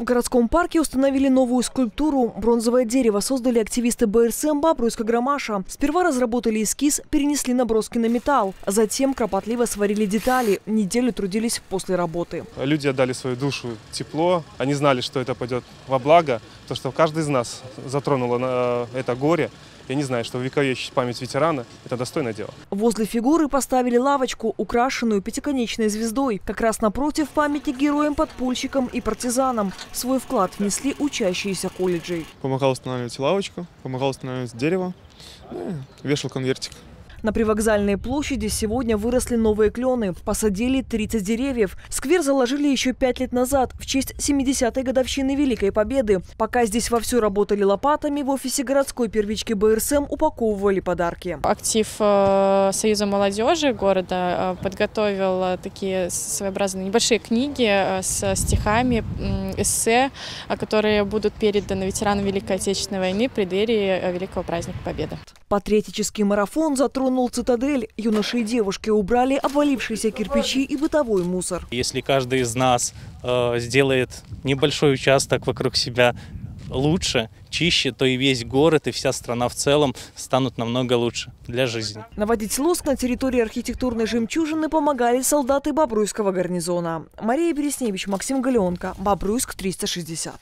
В городском парке установили новую скульптуру. Бронзовое дерево создали активисты БРСМ Бобруйска Громаша. Сперва разработали эскиз, перенесли наброски на металл. а Затем кропотливо сварили детали. Неделю трудились после работы. Люди отдали свою душу, тепло. Они знали, что это пойдет во благо. То, что каждый из нас затронуло на это горе. Я не знаю, что увековечить память ветерана – это достойное дело. Возле фигуры поставили лавочку, украшенную пятиконечной звездой. Как раз напротив памяти героям-подпольщикам и партизанам. Свой вклад внесли учащиеся колледжей. Помогал устанавливать лавочку, помогал устанавливать дерево, ну, вешал конвертик. На привокзальной площади сегодня выросли новые клены. Посадили 30 деревьев. Сквер заложили еще пять лет назад, в честь 70-й годовщины Великой Победы. Пока здесь вовсю работали лопатами, в офисе городской первички БРСМ упаковывали подарки. Актив э, Союза молодежи города э, подготовил э, такие своеобразные небольшие книги с стихами, эссе, которые будут переданы ветеранам Великой Отечественной войны в преддверии Великого праздника Победы. Патриотический марафон затронул цитадель. Юноши и девушки убрали обвалившиеся кирпичи и бытовой мусор. Если каждый из нас э, сделает небольшой участок вокруг себя лучше, чище, то и весь город, и вся страна в целом станут намного лучше для жизни. Наводить лоск на территории архитектурной жемчужины помогали солдаты Бобруйского гарнизона. Мария Бересневич, Максим Галеонко, Бобруйск 360.